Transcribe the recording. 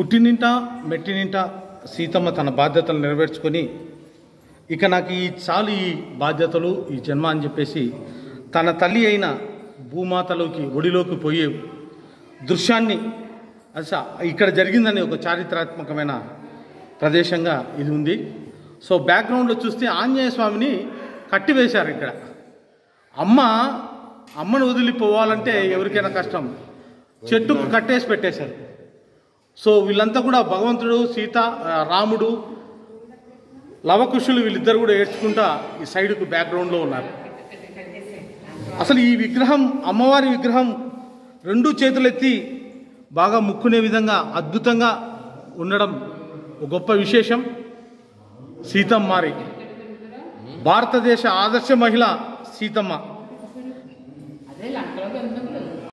పుట్టినింట మెట్టినింట సీతమ్మ తన బాధ్యతలు నెరవేర్చుకొని ఇక నాకు ఈ చాలు ఈ బాధ్యతలు ఈ జన్మ అని చెప్పేసి తన తల్లి అయిన భూమాతలోకి ఒడిలోకి పోయే దృశ్యాన్ని అస ఇక్కడ జరిగిందని ఒక చారిత్రాత్మకమైన ప్రదేశంగా ఇది ఉంది. సో బ్యాక్గ్రౌండ్లో చూస్తే ఆంజనేయ స్వామిని కట్టివేశారు ఇక్కడ. అమ్మ అమ్మను వదిలిపోవాలంటే ఎవరికైనా కష్టం. చెట్టుకు కట్టేసి పెట్టేశారు. సో వీళ్ళంతా కూడా భగవంతుడు సీత రాముడు లవకుశులు వీళ్ళిద్దరు కూడా ఏడ్చుకుంటా ఈ సైడ్కు బ్యాక్గ్రౌండ్లో ఉన్నారు. అసలు ఈ విగ్రహం అమ్మవారి విగ్రహం రెండు చేతులెత్తి బాగా ముక్కునే విధంగా అద్భుతంగా ఉండడం గొప్ప విశేషం. సీతమ్మారి. భారతదేశ ఆదర్శ మహిళ సీతమ్మ.